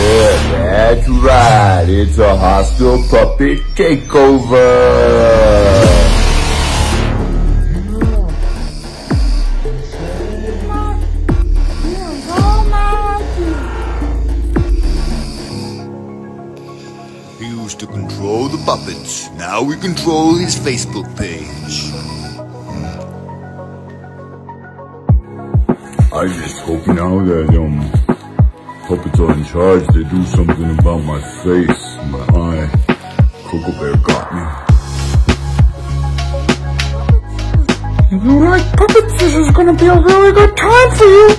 Yeah, that's right. It's a hostile puppet takeover. He used to control the puppets. Now we control his Facebook page. I just hope now that um puppets are in charge, they do something about my face, my eye. Coco Bear got me. If you like puppets, this is gonna be a really good time for you.